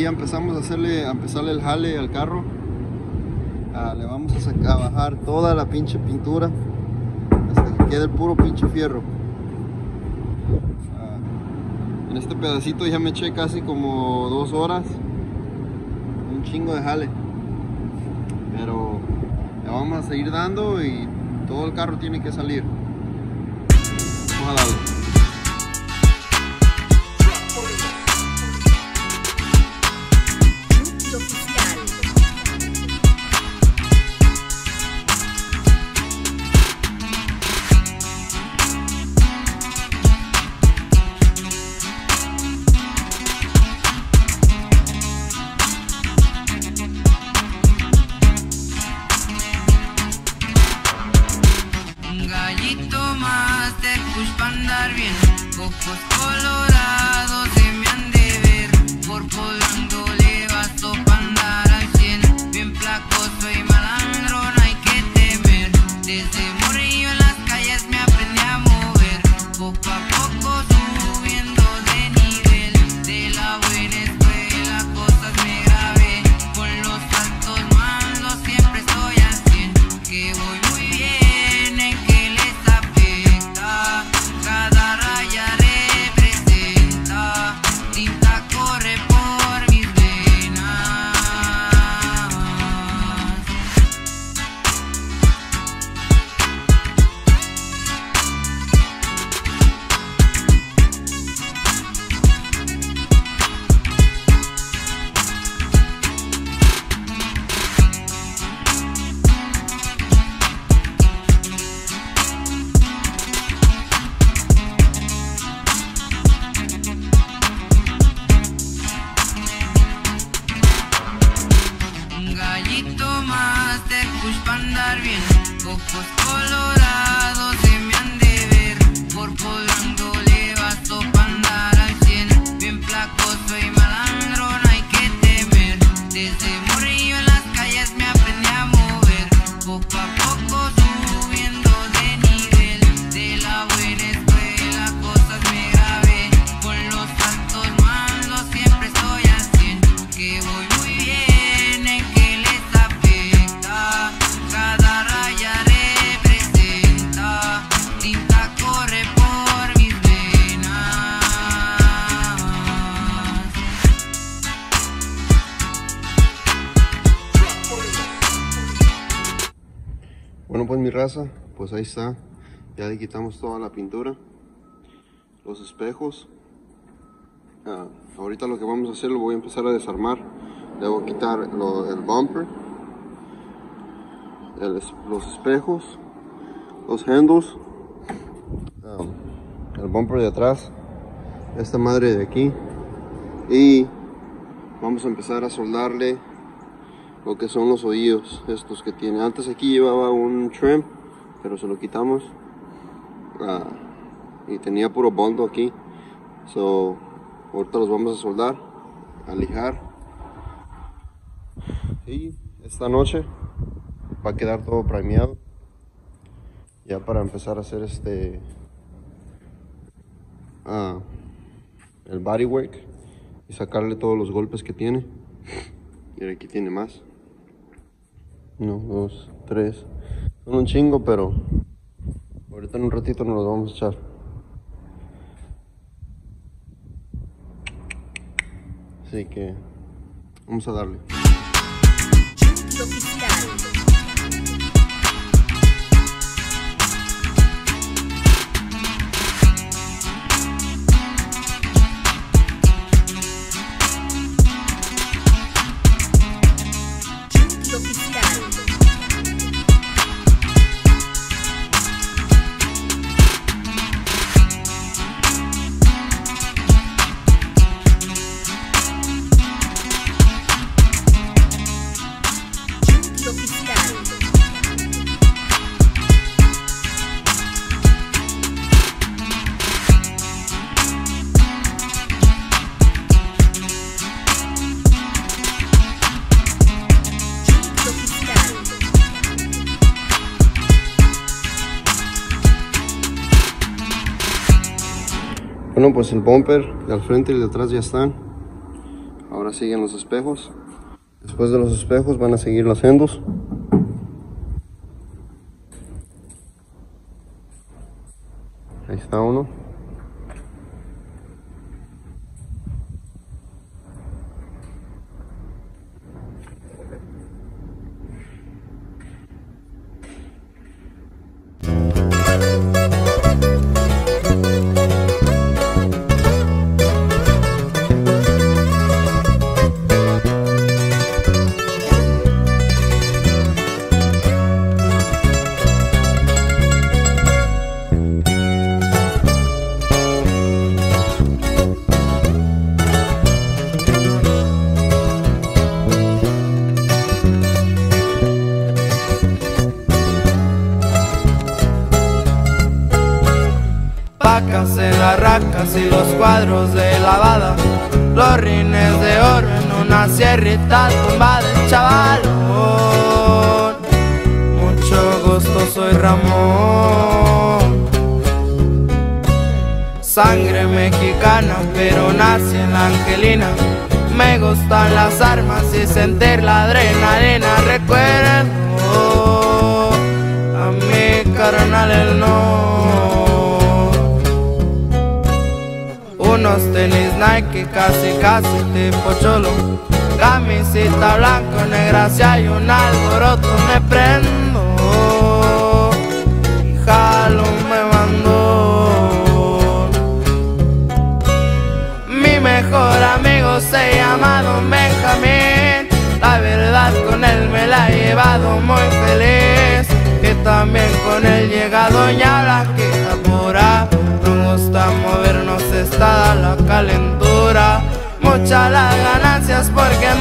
ya empezamos a hacerle, a empezarle el jale al carro. Ah, le vamos a bajar toda la pinche pintura hasta que quede el puro pinche fierro. Ah, en este pedacito ya me eché casi como dos horas. Un chingo de jale. Pero le vamos a seguir dando y todo el carro tiene que salir. Vamos a darle. Pues ahí está. Ya le quitamos toda la pintura, los espejos. Ah, ahorita lo que vamos a hacer lo voy a empezar a desarmar. Le voy a quitar el bumper, los espejos, los handles, ah, el bumper de atrás, esta madre de aquí. Y vamos a empezar a soldarle lo que son los oídos estos que tiene. Antes aquí llevaba un trim, pero se lo quitamos. Ah, y tenía puro bondo aquí. So, ahorita los vamos a soldar, a lijar. Y esta noche va a quedar todo primeado. Ya para empezar a hacer este ah, el bodywork y sacarle todos los golpes que tiene. Y aquí tiene más. Uno, dos, tres. Son un chingo, pero ahorita en un ratito nos los vamos a echar. Así que vamos a darle. Bueno, pues el bumper de al frente y el de atrás ya están. ahora siguen los espejos. Después de los espejos van a seguir los endos. Ahí está uno. Cuadros de lavada Los rines de oro en una sierrita tumbada del chavalón Mucho gusto soy Ramón. Sangre mexicana pero nací en la Angelina. Me gustan las armas y sentir la adrenalina. Recuerdo a mi carnal el no unos tenis Nike casi casi tipo cholo Camisita blanco, negra, si hay un alboroto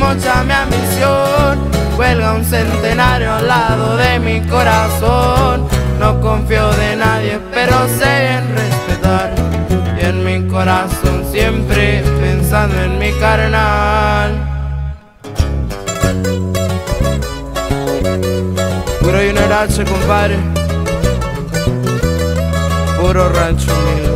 porque mucha mi ambición. Cuelga un centenario al lado de mi corazón. No confío de nadie, pero sé bien respetar. Y en mi corazón siempre pensando en mi carnal. Puro Junior H, compadre puro rancho humilde.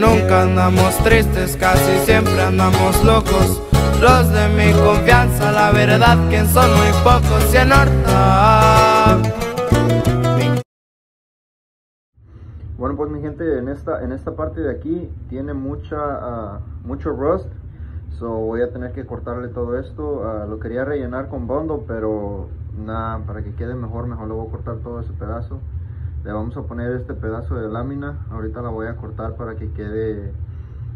Nunca andamos tristes, casi siempre andamos locos. Los de mi confianza, la verdad que son muy pocos y en Horta. Bueno pues mi gente, en esta, en esta parte de aquí tiene mucha, ah, mucho rust So voy a tener que cortarle todo esto Ah, Lo quería rellenar con bondo pero nada, para que quede mejor, mejor le voy a cortar todo ese pedazo Le vamos a poner este pedazo de lámina Ahorita la voy a cortar para que quede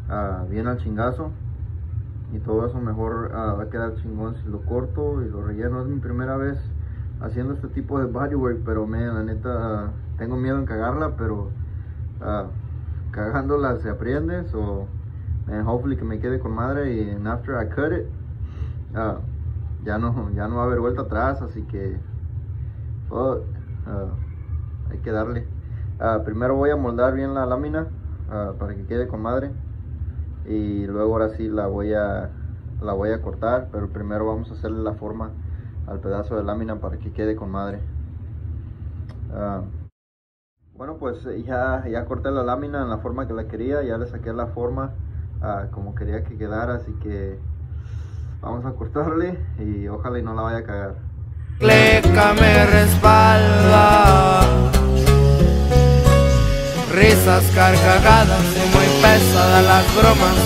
ah, bien al chingazo y todo eso mejor ah, va a quedar chingón si lo corto y lo relleno. Es mi primera vez haciendo este tipo de bodywork, pero me, la neta ah, tengo miedo en cagarla, pero ah, cagándola se aprende. So, man, hopefully que me quede con madre y after I cut it, ya no ya no va a haber vuelta atrás, así que fuck, hay que darle. Ah, primero voy a moldar bien la lámina ah, para que quede con madre y luego ahora sí la voy a la voy a cortar pero primero vamos a hacerle la forma al pedazo de lámina para que quede con madre Ah, bueno pues eh, ya, ya corté la lámina en la forma que la quería ya le saqué la forma como quería que quedara así que vamos a cortarle y ojalá y no la vaya a cagar. Risas carcajadas y muy pesadas las bromas.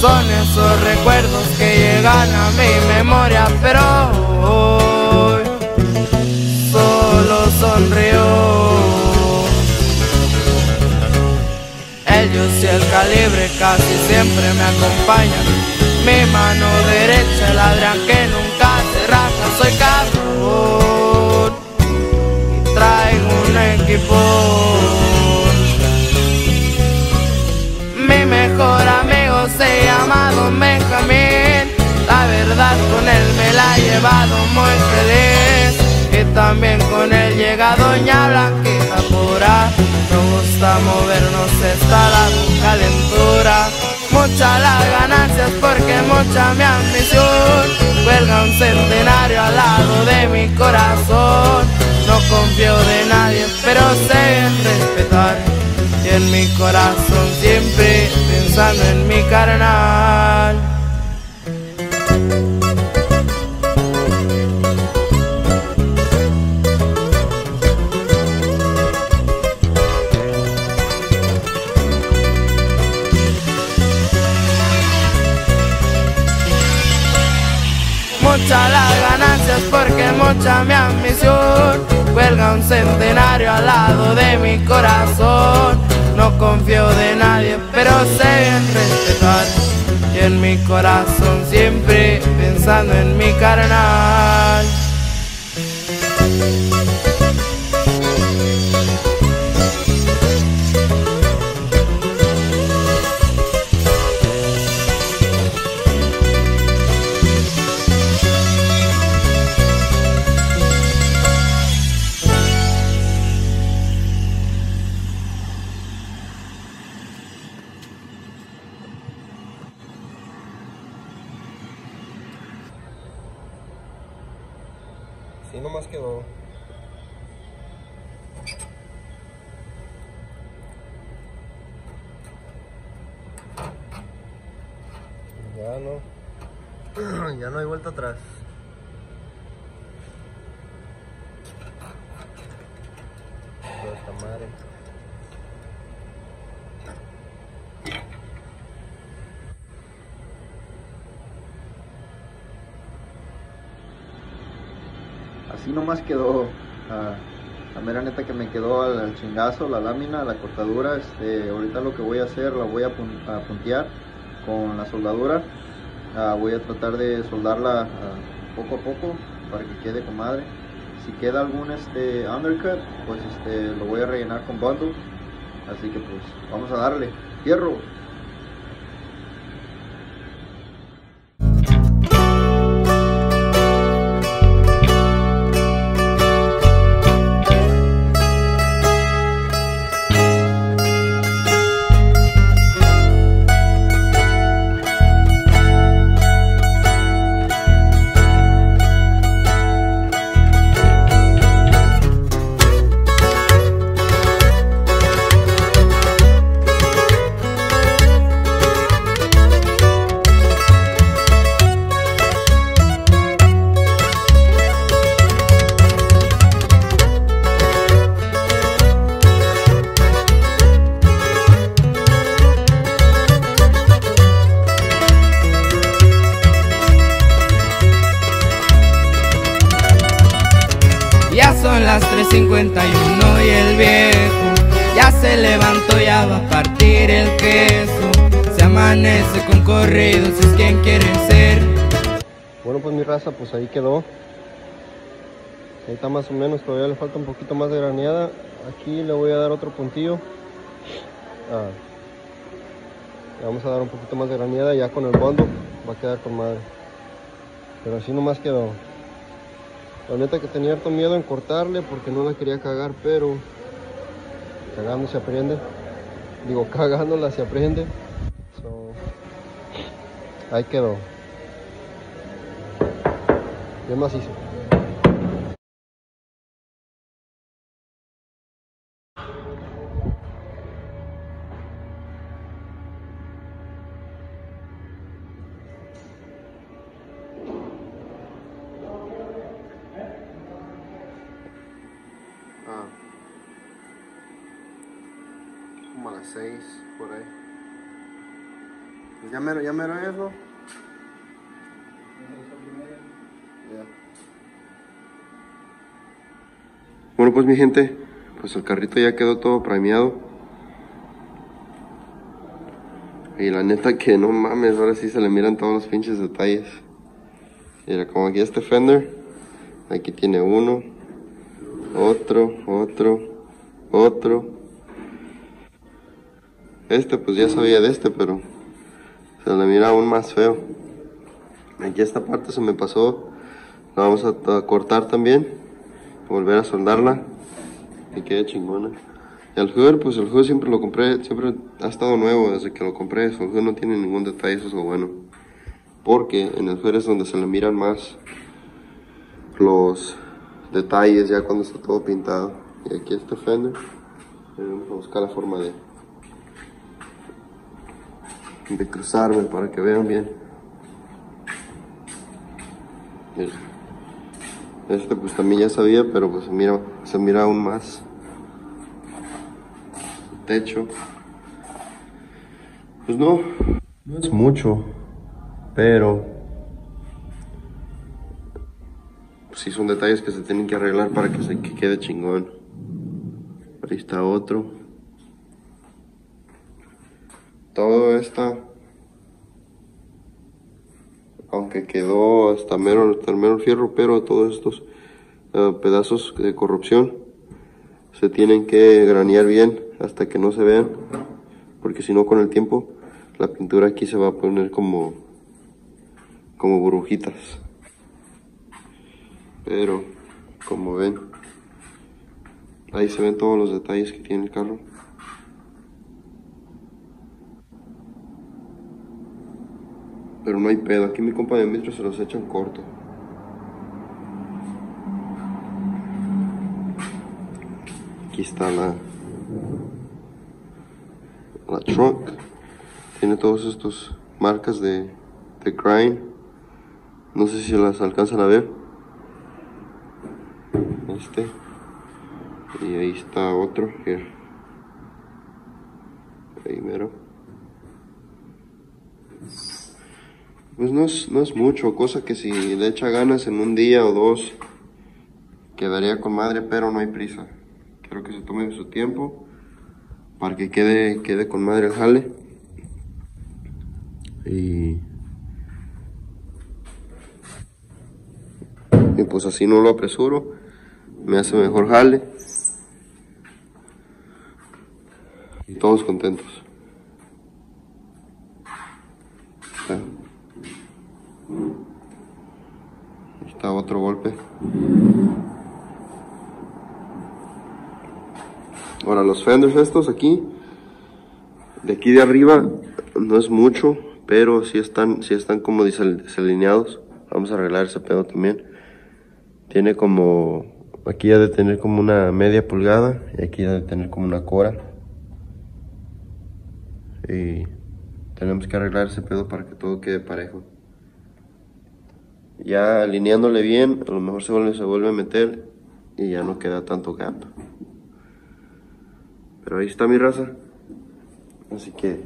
Son esos recuerdos que llegan a mi memoria, pero hoy solo sonrió. Ellos y el calibre casi siempre me acompañan. Mi mano derecha, el Adrián que nunca se raja, soy cabrón. Y traigo un equipo. Con él me la he llevado muy feliz. Y también con él llega Doña Blanquita. soldadura. Nos gusta movernos, está la calentura. Mucha las ganancias porque mucha mi ambición. Cuelga un centenario al lado de mi corazón. No confío de nadie, pero sé respetar. Y en mi corazón siempre pensando en mi carnal. Porque mucha mi ambición. Cuelga un centenario al lado de mi corazón. No confío de nadie, pero sé bien respetar. Y en mi corazón siempre pensando en mi carnal. Así nomás quedó. Ya no. Ya no hay vuelta atrás. Toda esta madre. Así nomás quedó. ah, la mera neta que me quedó al, al chingazo, la lámina, la cortadura. Este, ahorita lo que voy a hacer, la voy a, pun- a puntear con la soldadura. Ah, voy a tratar de soldarla ah, poco a poco para que quede con madre. Si queda algún este undercut, pues este lo voy a rellenar con bundle. Así que pues vamos a darle. Fierro. 51 y el viejo. Ya se levantó, ya va a partir el queso. Se amanece con corridos, es quien quiere ser. Bueno pues mi raza, pues ahí quedó. Ahí está más o menos, todavía le falta un poquito más de graneada. Aquí le voy a dar otro puntillo. Ah. Le vamos a dar un poquito más de graneada ya con el bondo Va a quedar con madre. Pero así nomás quedó. La neta que tenía harto miedo en cortarle porque no la quería cagar, pero cagando se aprende. Digo, cagándola se aprende. So, ahí quedó. Bien macizo. Mero, ya mero eso. Bueno, pues mi gente, pues el carrito ya quedó todo premiado. Y la neta que no mames, ahora sí se le miran todos los pinches detalles. Mira, como aquí este fender, aquí tiene uno, otro, otro, otro. Este pues ya sabía de este, pero se le mira aún más feo. Aquí esta parte se me pasó, la vamos a, cortar también, volver a soldarla y quede chingona. El hood, pues el hood siempre lo compré, siempre ha estado nuevo desde que lo compré. El hood no tiene ningún detalle, eso es lo bueno. Porque en el hood es donde se le miran más los detalles ya cuando está todo pintado. Y aquí este fender. Vamos a buscar la forma de, de cruzarme para que vean bien. Miren. Este pues también ya sabía, pero pues se mira, se mira aún más. Techo. Pues no, no es mucho, pero sí son detalles que se tienen que arreglar para que se que quede chingón. Ahí está otro. Todo esta, aunque quedó hasta mero, hasta fierro, pero todos estos eh, pedazos de corrupción se tienen que granear bien hasta que no se vean, porque si no con el tiempo la pintura aquí se va a poner como como burbujitas. Pero como ven, ahí se ven todos los detalles que tiene el carro. Pero no hay pedo, aquí mi compa de metro se los echan corto. Aquí está la la trunk. Tiene todos estos marcas de, de grind. No sé si las alcanzan a ver. Este. Y ahí está otro. Here. Ahí mero. Pues no es, no es mucho, cosa que si le echa ganas en un día o dos, quedaría con madre, pero no hay prisa. Quiero que se tome su tiempo para que quede, quede con madre el jale. Y, y pues así no lo apresuro, me hace mejor jale. Y todos contentos. Está. Otro golpe. Ahora los fenders estos aquí, de aquí de arriba no es mucho, pero sí están, sí están como desal- desalineados. Vamos a arreglar ese pedo también. Tiene como, aquí ha de tener como una media pulgada y aquí ha de tener como una cora. Y tenemos que arreglar ese pedo para que todo quede parejo. Ya alineándole bien, a lo mejor se vuelve, se vuelve a meter y ya no queda tanto gap. Pero ahí está mi raza. Así que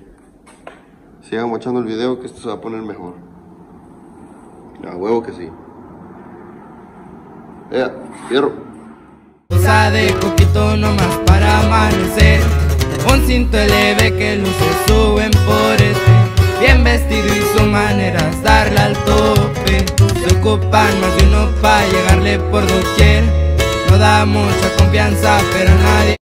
sigan watchando el video que esto se va a poner mejor. A huevo que sí. Ya, fierro. Usa de coquito nomás para amanecer Un cinto leve que luce su buen porete Bien vestido y su manera es darle al tope. Se ocupan más de uno para llegarle por doquier. No da mucha confianza pero nadie